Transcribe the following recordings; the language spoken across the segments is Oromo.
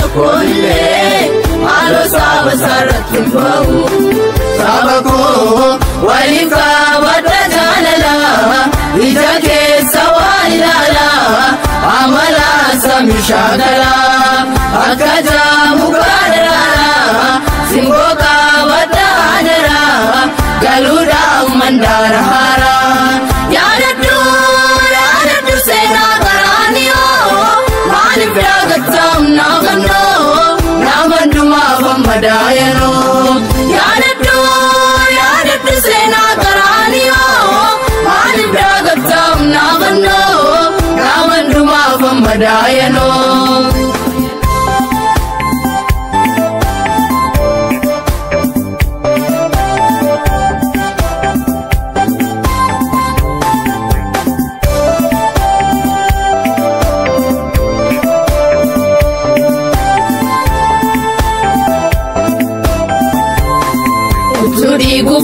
tokko illee Haaloo saba sarratti hin ba'u Saba koo waliif qabadha jaalala Ija keessa waan ilaala Amala samii shaakala Akka jaamu dhumaaf ammadaayinoo Yaadadhu yaadadhu seenaa garaaniyoo Maaliif yaagattaam naafannoo Nama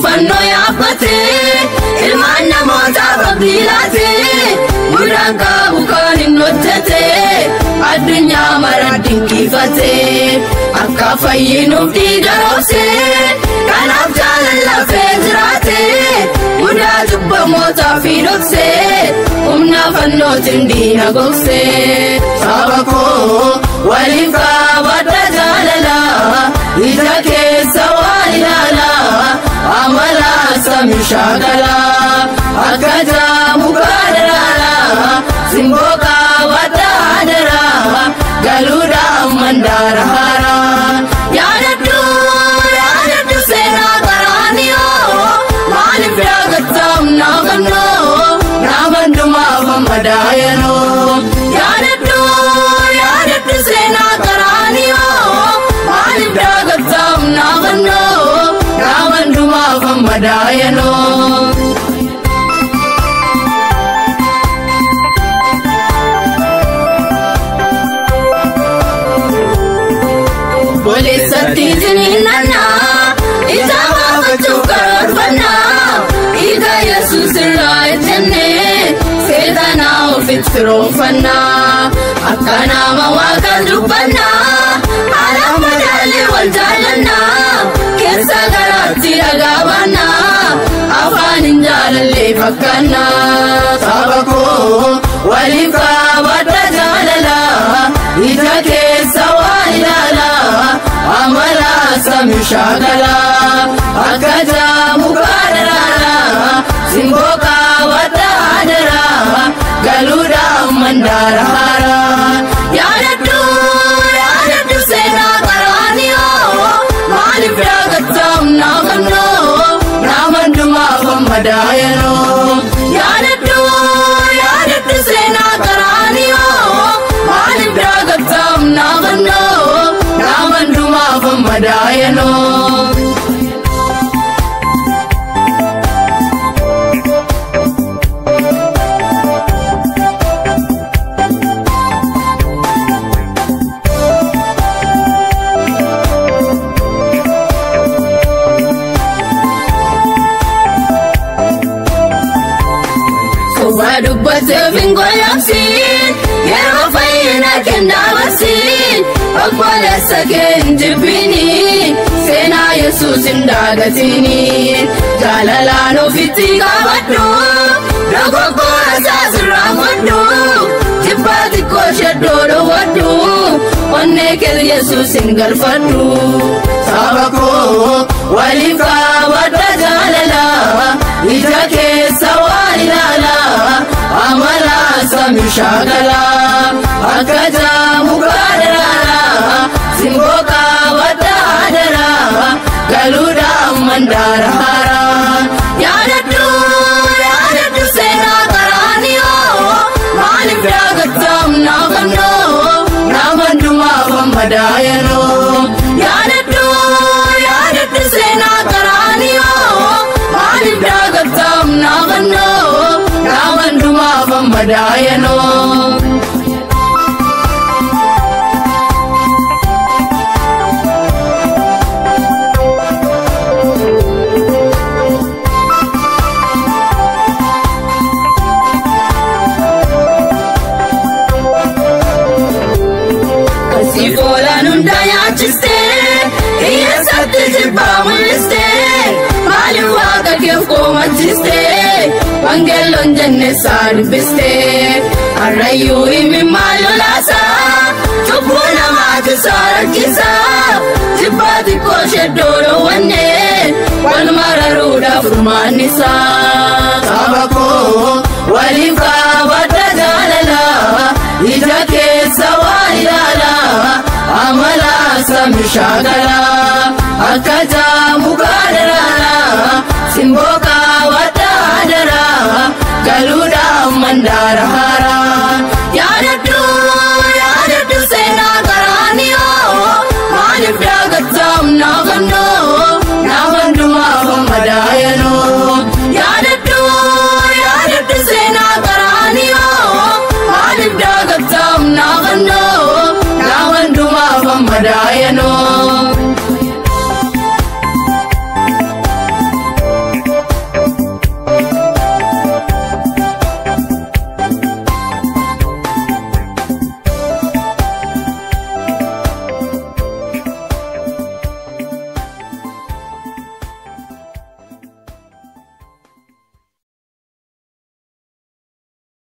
gufannoo yaabbatee ilmaan namootaa babiilaatee mudaan qabu kan hin hojjetee addunyaa mara dinqiifatee akka fayyinuuf dhiiga roobsee kanaaf jaalallafee jiraatee mudaa cubbamootaa fi dhoksee humna fannootiin diina gogsee saba koo waliif qabadha jaalala ija keessa amala samii shaakala akka jaamu gaadaraara simboo qabadha adara galuudhaaf mandaara haara yaadadhu yaadadhu seenaa garaaniyoo maaliif yaagattaam ammadaayinoo. Boleessatti jiniinnannaa ija baafachuuf karoorfannaa dhiiga yesuus irraa ejjennee seetanaa ofitti firoonfannaa akka nama waaqan dubbannaa haala madaalee wal jaallannaa garaatti dhagaabannaa afaan hin jaalallee fakkaannaa saba koo waliif qabadha jaalala ija keessa waan ilaala amala samii shaakala akka jaamu gaadaraara simboo qabadha adara galuudhaaf mandaara Kuba dubbateef hin goyyoomsin yeroo fayyina kennaabasiin obboleessa kee hin jibbini seenaa yesuus hin daagatini jaalalaan ofitti qabadhu dogoggora isaas irraa godhu jibbaa xiqqoo sheddoo dhowwadhu onnee kee yesuus hin galfadhu saba koo waliif qabadha jaalala ija keessa waan ilaala amala samii shaakala akka jaamu galuudhaaf mandaara haara yaadadhu yaadadhu seenaa garaaniyoo maaliif yaagattaam naafannoo nama dhumaaf ammadaayinoo yaadadhu yaadadhu seenaa garaaniyoo maaliif yaagattaam naafannoo nyaachistee hiyyeessatti jibbaa mul'istee maaliif waaqa keef koomachistee wangeelloon jenneessaa dubbistee harrayyuu himi maal lolaasaa cubbuu namaati isaa rakkisaa jibbaa xiqqoo sheddoo dhoowwannee wal mararuudhaaf furmaannisaa. Saba koo waliif kaabadda jaalala ija keessa waa ilaala amala Sammi shaakala akkataa mukaa daraa simbookaa waddaa daraa galuudhaaf mandaara haaraa yaadaduu yaadaduu seenaa karaa ni oo maaliif daagataaf naafannoo naafandumaaf madaayanoo yaadaduu yaadaduu seenaa karaa ni oo maaliif daagataaf naafannoo naafandumaaf madaayanoo.